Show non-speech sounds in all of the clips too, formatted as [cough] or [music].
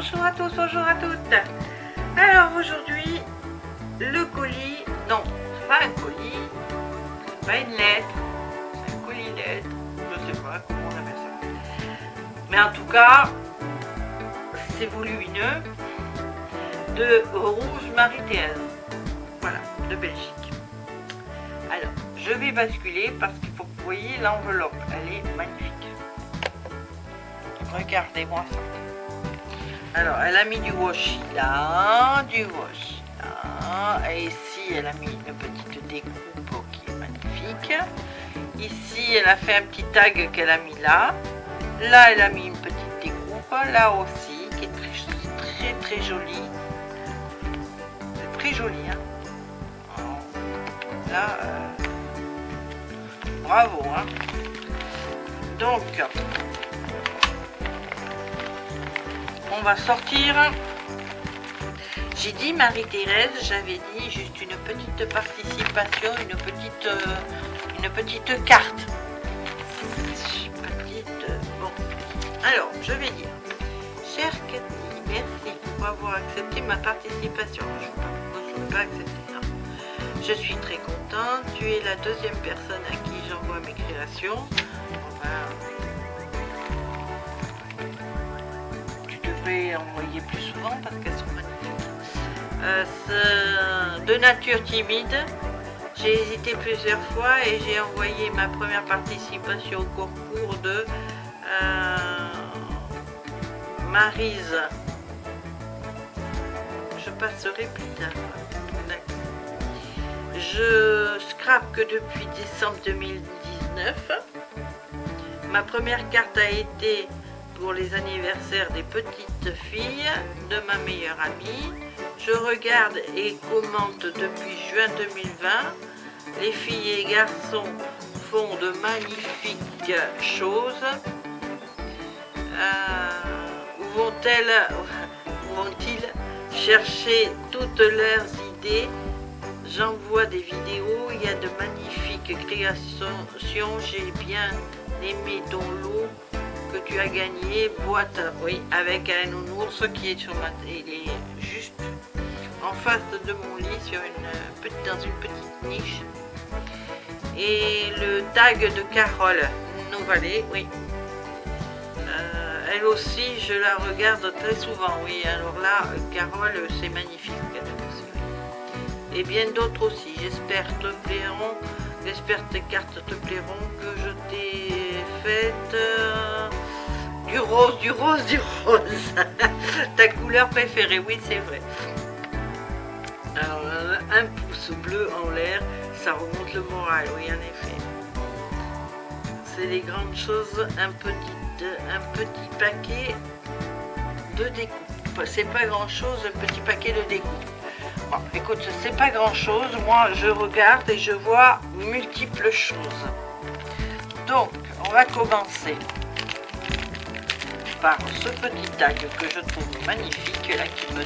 Bonjour à tous, bonjour à toutes. Alors aujourd'hui, le colis, non, c'est pas un colis, c'est pas une lettre, c'est un colis lettre, je sais pas comment on appelle ça. Mais en tout cas, c'est volumineux de Rouge Marie-Thérèse. Voilà, de Belgique. Alors, je vais basculer parce qu'il faut que vous voyez l'enveloppe, elle est magnifique. Regardez-moi ça. Alors, elle a mis du washi là, du washi là. Et ici, elle a mis une petite découpe qui est magnifique. Ici, elle a fait un petit tag qu'elle a mis là. Là, elle a mis une petite découpe. Là aussi, qui est très, très, jolie. C'est très joli, hein. Là, euh, bravo, hein. Donc, on va sortir. J'ai dit Marie-Thérèse, j'avais dit juste une petite participation, une petite, euh, une petite carte. Euh, bon. Alors, je vais dire, chère Cathy, merci pour avoir accepté ma participation. Je ne ne pas accepter. Non. Je suis très contente. Tu es la deuxième personne à qui j'envoie mes créations. Envoyer plus souvent parce qu'elles sont magnifiques. Euh, de nature timide, j'ai hésité plusieurs fois et j'ai envoyé ma première participation au concours de euh, Marise. Je passerai plus tard. Je scrape que depuis décembre 2019. Ma première carte a été pour les anniversaires des petites filles de ma meilleure amie. Je regarde et commente depuis juin 2020. Les filles et garçons font de magnifiques choses. Euh, où vont-elles [laughs] vont-ils chercher toutes leurs idées? J'envoie des vidéos, il y a de magnifiques créations, j'ai bien aimé ton lot que tu as gagné, boîte, oui, avec un nounours qui est sur ma il est juste en face de mon lit sur une petite, dans une petite niche. Et le tag de Carole Novalet, oui. Euh, elle aussi, je la regarde très souvent, oui. Alors là, Carole, c'est magnifique. Et bien d'autres aussi, j'espère te plairont. J'espère tes cartes te plairont, que je t'ai Euh, du rose, du rose, du rose. [laughs] Ta couleur préférée, oui, c'est vrai. Alors, un pouce bleu en l'air, ça remonte le moral, oui, en effet. C'est les grandes choses, un petit, un petit paquet de découpe. C'est pas grand chose, un petit paquet de découpe. Bon, écoute, c'est pas grand chose. Moi, je regarde et je vois multiples choses. Donc, on va commencer par ce petit tag que je trouve magnifique là qui me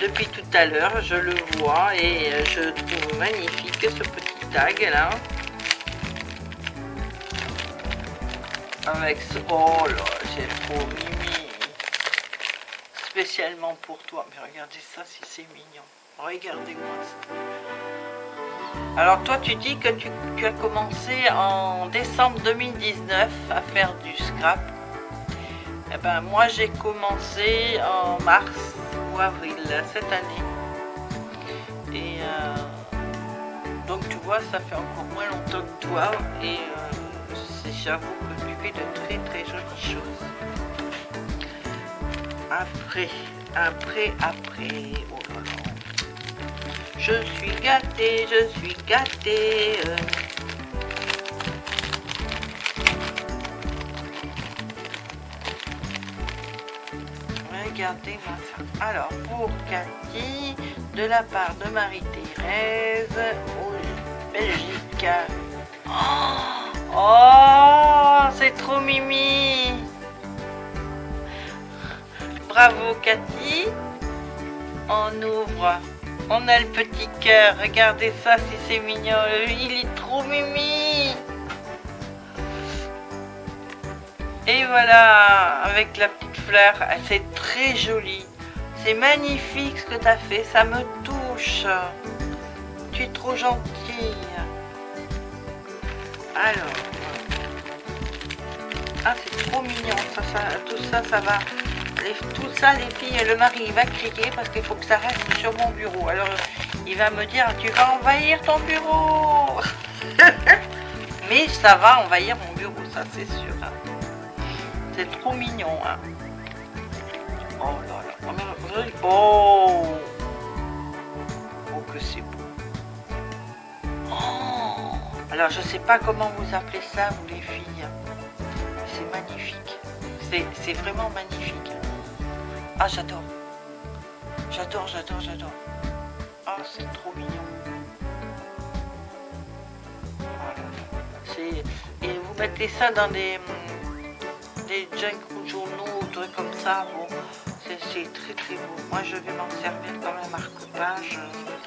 depuis tout à l'heure je le vois et je trouve magnifique ce petit tag là. Avec ce oh là c'est trop mimi. Spécialement pour toi. Mais regardez ça si c'est mignon. Regardez-moi ça alors toi tu dis que tu, as commencé en décembre 2019 à faire du scrap eh ben, moi j'ai commencé en mars ou avril cette année. Et euh, donc tu vois, ça fait encore moins longtemps que toi. Et euh, j'avoue que tu fais de très très jolies choses. Après, après, après. Oh là. Je suis gâtée, je suis gâtée. Regardez-moi ça. Alors, pour Cathy, de la part de Marie-Thérèse, Belgique. Oh c'est trop mimi Bravo Cathy. On ouvre. On a le petit cœur. Regardez ça si c'est mignon. Il est trop mimi. Et voilà, avec la petite fleurs. C'est très joli. C'est magnifique ce que tu as fait. Ça me touche. Tu es trop gentille. Alors. Ah, c'est trop mignon. Tout ça, ça va. Tout ça, les filles, le mari, il va crier parce qu'il faut que ça reste sur mon bureau. Alors, il va me dire, tu vas envahir ton bureau. [laughs] Mais ça va envahir mon bureau, ça c'est sûr. Hein. C'est trop mignon. Hein. Oh là là. Oh, oh que c'est beau. Oh. Alors je sais pas comment vous appelez ça, vous les filles. C'est magnifique. C'est vraiment magnifique. Ah j'adore. J'adore, j'adore, j'adore. Ah c'est trop mignon. Et vous mettez ça dans des des junk journaux ou trucs comme ça. Bon, c'est très très beau. Moi, je vais m'en servir comme un marque-page. So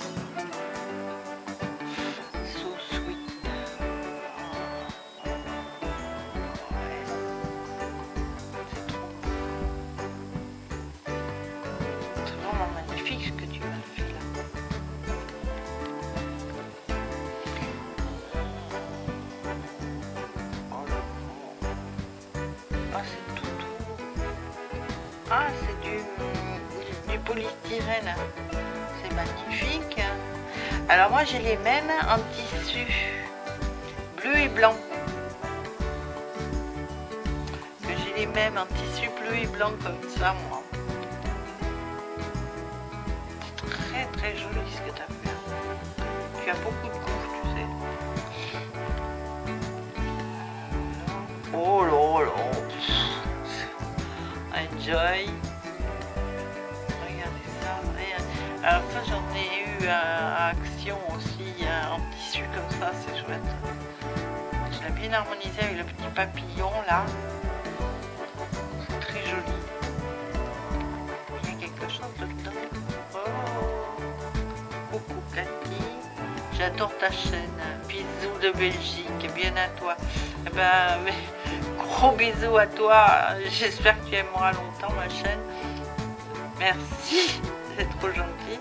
polystyrène. C'est magnifique. Alors moi, j'ai les mêmes en tissu bleu et blanc. Que j'ai les mêmes en tissu bleu et blanc comme ça, moi. C'est très très joli ce que tu as fait. Tu as beaucoup de goût, tu sais. Oh là là Enjoy. À Action aussi en tissu comme ça, c'est chouette. Je l'ai bien harmonisé avec le petit papillon là. C'est très joli. Quelque chose. Oh. J'adore ta chaîne. Bisous de Belgique. Bien à toi. Eh ben. [laughs] Gros bisous à toi. J'espère que tu aimeras longtemps ma chaîne. Merci. [laughs] C'est trop gentil.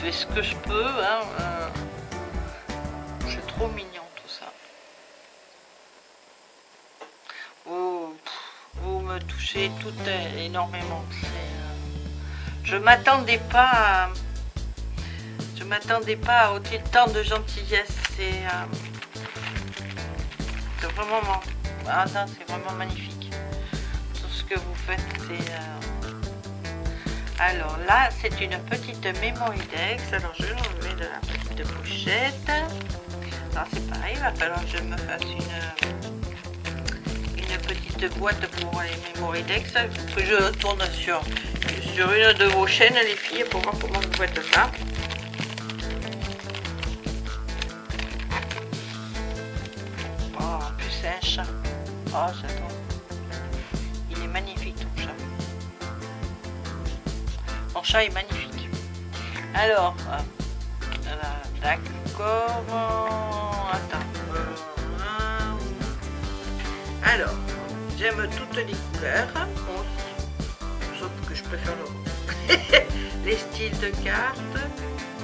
Fais ce que je peux. Hein. Euh, c'est trop mignon tout ça. Vous, vous me touchez tout énormément. Euh, je m'attendais pas à... Je m'attendais pas à autant de gentillesse. C'est... Euh, vraiment, ah c'est vraiment magnifique. Tout ce que vous faites, c'est... Alors là, c'est une petite mémoridex. Alors je l'enlève de la petite pochette. Alors c'est pareil, il va falloir que je me fasse une, une petite boîte pour les mémoridex. Que je tourne sur, sur une de vos chaînes, les filles, pour voir comment vous faites ça. Oh, j'adore. Il est magnifique ton chat. Chat est magnifique. Alors, euh, d'accord. Attends. Alors, j'aime toutes les couleurs. sauf que je préfère le [laughs] Les styles de cartes,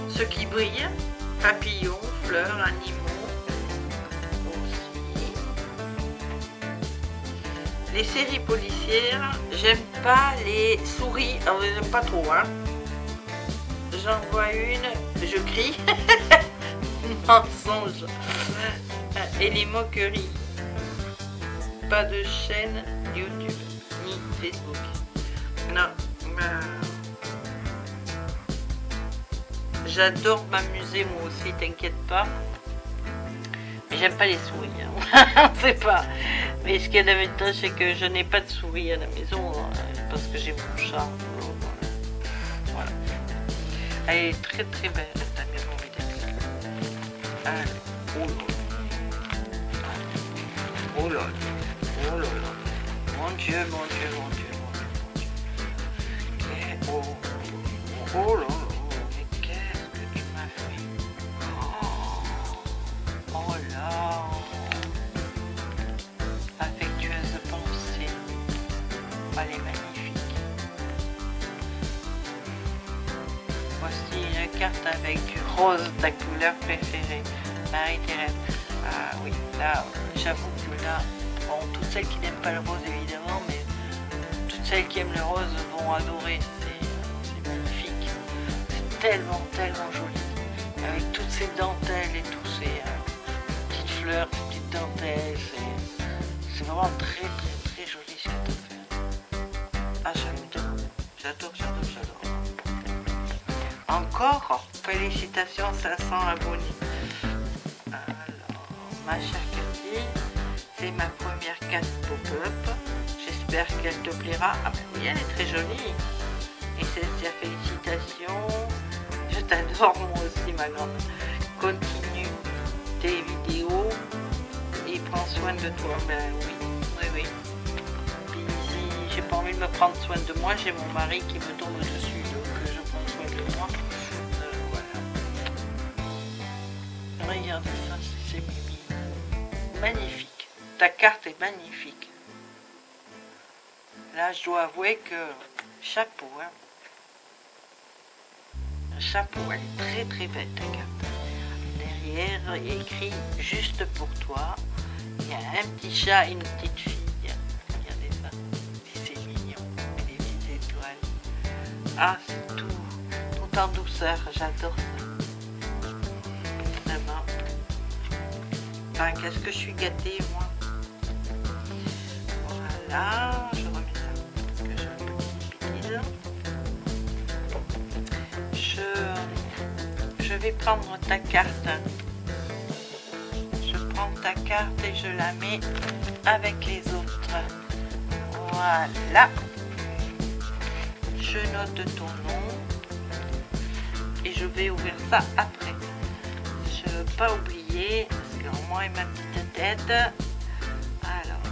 ce qui brille, papillons, fleurs, animaux les séries policières, j'aime les souris. J'aime pas trop, hein. J'en vois une, je crie. [laughs] Mensonge. Et les moqueries. Pas de chaîne YouTube ni Facebook. Non. J'adore m'amuser moi aussi, t'inquiète pas. J'aime pas les souris. Hein. [laughs] C'est pas. Mais ce qu'il y a d'avantage, c'est que je n'ai pas de souris à la maison hein, parce que j'ai mon chat. Voilà. Elle est très très belle, ta maison ah, oh là Oh là Oh là là. Mon Dieu, mon Dieu, mon Dieu, mon Dieu, mon Dieu. oh, oh là ta couleur préférée. Marie-Thérèse. Ah oui, là, j'avoue que là, bon, toutes celles qui n'aiment pas le rose évidemment, mais toutes celles qui aiment le rose vont adorer. C'est magnifique. C'est tellement, tellement joli. Avec toutes ces dentelles et tous ces euh, petites fleurs, ces petites dentelles. C'est vraiment très, très, très joli ce que tu fait. Ah. J'adore, j'adore, j'adore. Encore, félicitations 500 abonnés. Alors, ma chère Cathy, c'est ma première carte pop-up. J'espère qu'elle te plaira. Ah ben oui, elle est très jolie. Et sincère félicitations. Je t'adore moi aussi, ma grande. Continue tes vidéos et prends soin de toi. Ben oui, oui, oui. Puis si j'ai pas envie de me prendre soin de moi, j'ai mon mari qui me tombe dessus. Magnifique. Ta carte est magnifique. Là, je dois avouer que chapeau, hein. Chapeau, elle est très très belle ta carte. Derrière, écrit juste pour toi. Il y a un petit chat et une petite fille. Regardez ça. C'est mignon. Des étoiles. Ah, c'est tout, tout en douceur. J'adore ça. Qu'est-ce que je suis gâtée, moi. Voilà. Je remets ça. Parce que j'ai un. Je, je vais prendre ta carte. Je prends ta carte et je la mets avec les autres. Voilà. Je note ton nom et je vais ouvrir ça après. Je ne veux pas oublier, que moi et ma petite tête. Alors.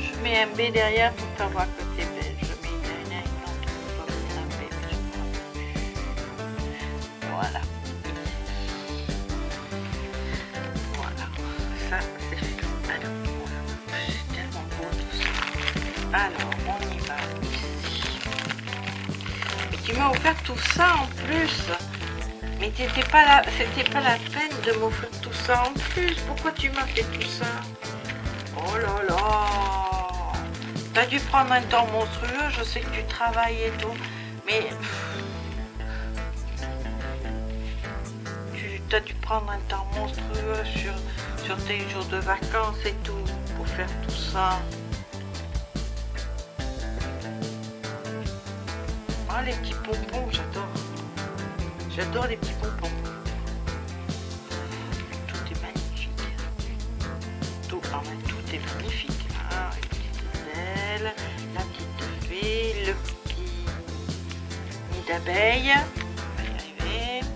Je mets un B derrière pour faire voir que t'es belle. Je mets une derrière une. Voilà. Voilà. Ça, Alors, on y va. Et tu m'as offert tout ça en plus. Mais c'était pas la, c'était pas la peine de m'offrir tout ça en plus. Pourquoi tu m'as fait tout ça? Oh là là T'as dû prendre un temps monstrueux, je sais que tu travailles et tout, mais... Tu dû prendre un temps monstrueux sur, sur tes jours de vacances et tout, pour faire tout ça. Les petits pompons, j'adore. J'adore les petits pompons. Tout est magnifique. Tout, ah tout est magnifique. Ah, les petites ailes, la petite fée, le petit nid d'abeille. On va y arriver.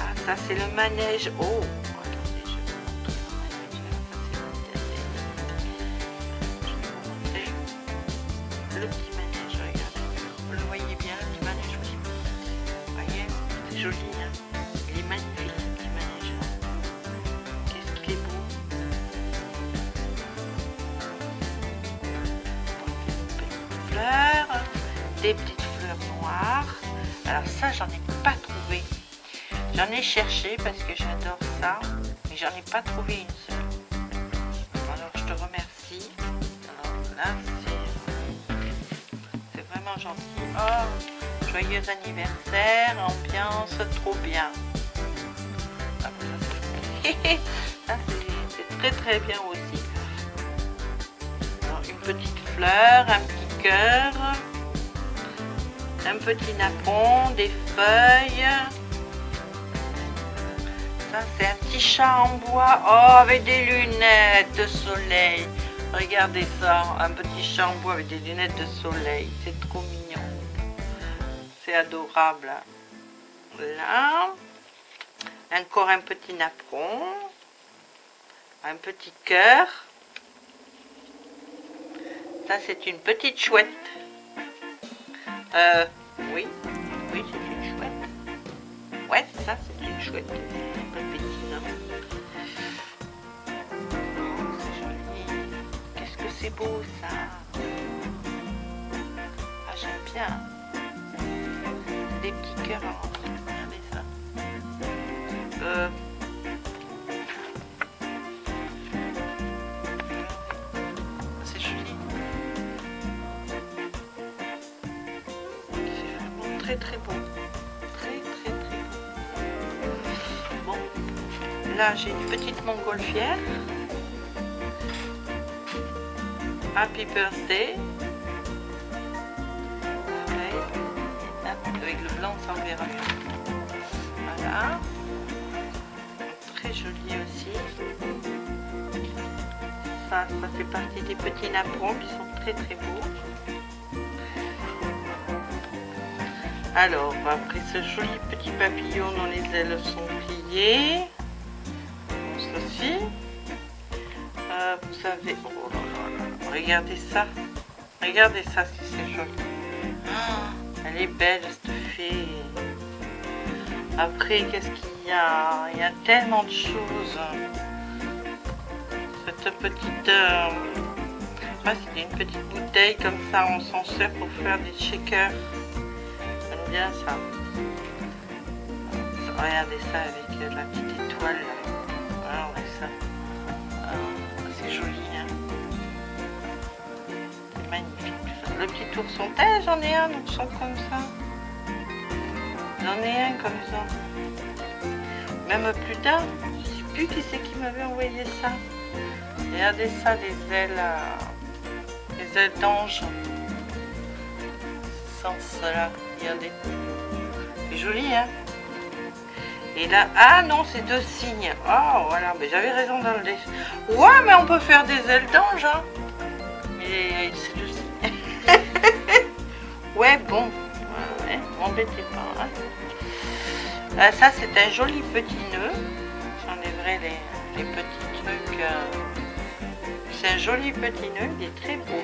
Ah, ça c'est le manège. Oh, des petites fleurs noires. Alors ça, j'en ai pas trouvé. J'en ai cherché parce que j'adore ça, mais j'en ai pas trouvé une seule. Alors je te remercie. Alors là, c'est vraiment gentil. Oh, joyeux anniversaire, ambiance, trop bien. Ah, [laughs] c'est très très bien aussi. Alors, une petite fleur, un petit cœur, un petit napon, des feuilles. Ça, c'est un petit chat en bois. Oh, avec des lunettes de soleil. Regardez ça, un petit chat en bois avec des lunettes de soleil. C'est trop mignon. C'est adorable. Là. Encore un petit napperon. Un petit cœur. Ça, c'est une petite chouette. Euh, oui, oui, c'est une chouette. Ouais, ça, c'est une chouette. Pas. Oh, c'est joli. Qu'est-ce que c'est beau, ça. Ah, j'aime bien. C'est des petits cœurs. Regardez ah, ça. Euh, très très. Très très très. Bon. Là, j'ai une petite montgolfière. Happy Birthday. Avec le blanc sans verra. Voilà. Très joli aussi. Ça, ça fait partie des petits napperons qui sont très très beaux. Alors, après ce joli petit papillon dont les ailes sont pliées, ceci, euh, vous savez, oh regardez ça, regardez ça si c'est joli. Oh, elle est belle cette fée. Après, qu'est-ce qu'il y a? Il y a tellement de choses. Cette petite... Euh, c'est une petite bouteille comme ça, on s'en sert pour faire des shakers. Bien ça. Regardez ça avec euh, la petite étoile. Regardez ça. Ah, c'est joli. Hein c'est magnifique. Le petit ourson. Eh, j'en ai un ourson comme ça. J'en ai un comme ça. Même plus tard, je sais plus qui c'est qui m'avait envoyé ça. Regardez ça, les ailes, euh, les ailes d'ange. Sans cela, regardez. C'est joli, hein Et là, ah non, c'est deux signes. Oh, voilà, mais j'avais raison dans le dessin. Ouais, mais on peut faire des ailes d'ange, hein. Mais c'est deux signes. [laughs] ouais, bon. Ouais, m'embêtez pas, hein. Ah, ça, c'est un joli petit nœud. J'enlèverai les, les petits trucs. Euh, c'est un joli petit nœud, il est très beau.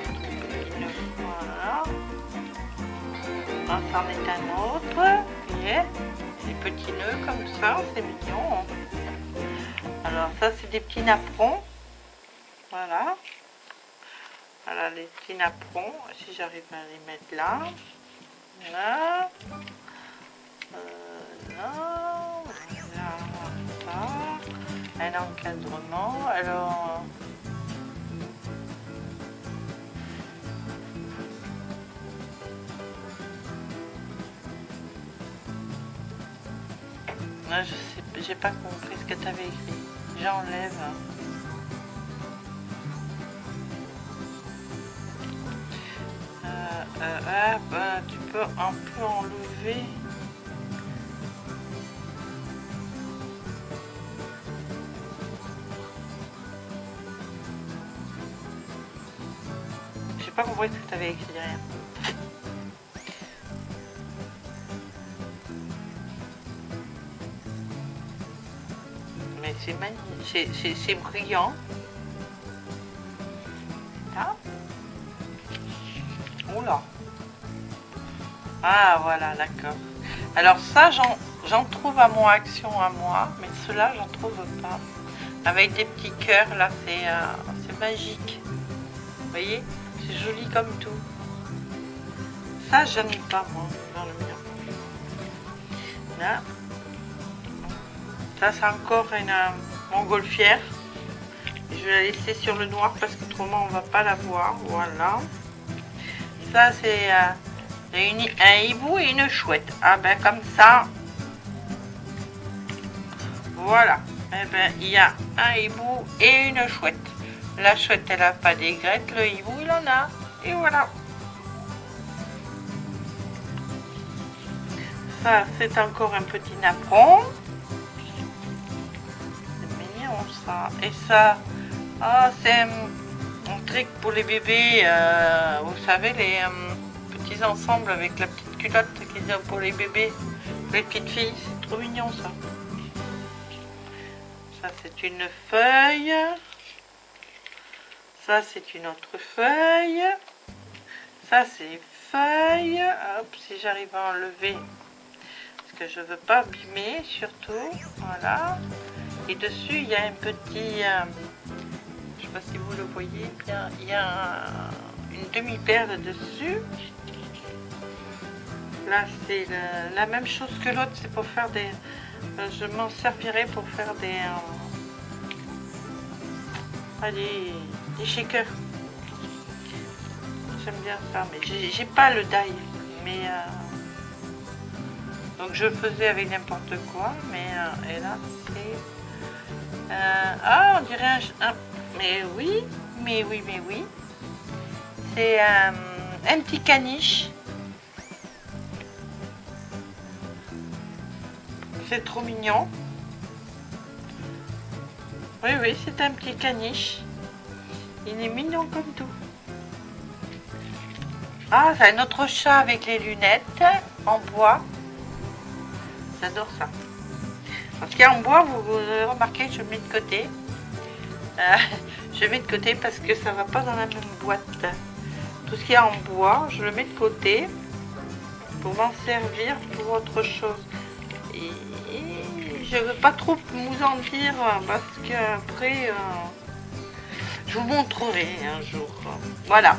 En est un autre. voyez Des petits nœuds comme ça, c'est mignon. Alors ça, c'est des petits napperons. Voilà. Voilà les petits napperons. Si j'arrive à les mettre là. Là. Euh, là. Là. Un encadrement. Alors. Je sais, j'ai pas compris ce que tu avais écrit. J'enlève. Euh, euh, ah, bah, tu peux un peu enlever. J'ai pas compris ce que tu avais écrit derrière. C'est brillant. Là. Oula. Ah voilà, d'accord. Alors ça, j'en trouve à mon action à moi, mais cela, j'en trouve pas. Avec des petits cœurs, là, c'est euh, magique. Vous voyez? C'est joli comme tout. Ça, j'aime pas, moi, dans le mien. Là, c'est encore une euh, montgolfière. Je vais la laisser sur le noir parce qu'autrement, on va pas la voir. Voilà. Ça, c'est euh, un hibou et une chouette. Ah ben, comme ça. Voilà. Eh ben, il y a un hibou et une chouette. La chouette, elle a pas d'aigrette. Le hibou, il en a. Et voilà. Ça, c'est encore un petit napperon Et ça, ah, c'est un truc pour les bébés, euh, vous savez, les euh, petits ensembles avec la petite culotte qu'ils ont pour les bébés, les petites filles. C'est trop mignon ça. Ça, c'est une feuille. Ça, c'est une autre feuille. Ça, c'est une feuille. Hop, si j'arrive à enlever, parce que je veux pas abîmer surtout. Voilà. Et dessus, il y a un petit... Euh, je pas si vous le voyez bien. Il y a une demi-perle dessus. Là, c'est la même chose que l'autre. C'est pour faire des... Euh, je m'en servirai pour faire des... Euh, des shakers. J'aime bien ça. Mais j'ai pas le die. Mais... Euh, donc je faisais avec n'importe quoi. Mais... et là, c'est... ah, on dirait un, Mais oui, mais oui, mais oui. C'est un petit caniche C'est trop mignon. Oui, oui, c'est un petit caniche. Il est mignon comme tout. Ah, c'est un autre chat avec les lunettes en bois. J'adore ça. Parce qu'en bois, vous, vous remarquez, je mets de côté. Euh, [laughs] je mets de côté parce que ça va pas dans la même boîte. Tout ce qui est en bois, je le mets de côté pour m'en servir pour autre chose je veux pas trop vous en dire parce que après euh, je vous montrerai un jour. Voilà.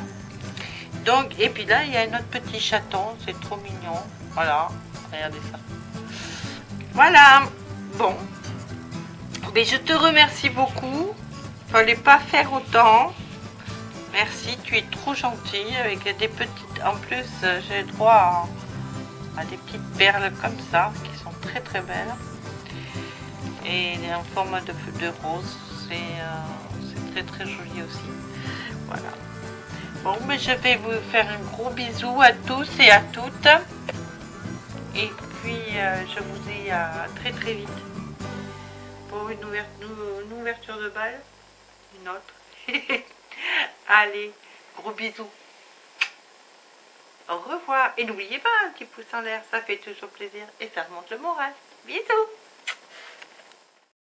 Donc, et puis là, il y a un autre petit chaton, c'est trop mignon. Voilà, regardez ça. Voilà, bon. Mais je te remercie beaucoup. Fallait pas faire autant. Merci, tu es trop gentil avec des petites. En plus, j'ai droit à des petites perles comme ça qui sont très très belles et en forme de, de rose. Euh, c'est très très joli aussi. Voilà. Bon, mais je vais vous faire un gros bisou à tous et à toutes. Euh, je vous dis à très très vite pour une, une ouverture de balle. Une autre. [laughs] Allez, gros bisous. Au revoir. Et n'oubliez pas un petit pouce en l'air, ça fait toujours plaisir et ça remonte le moral. Bisous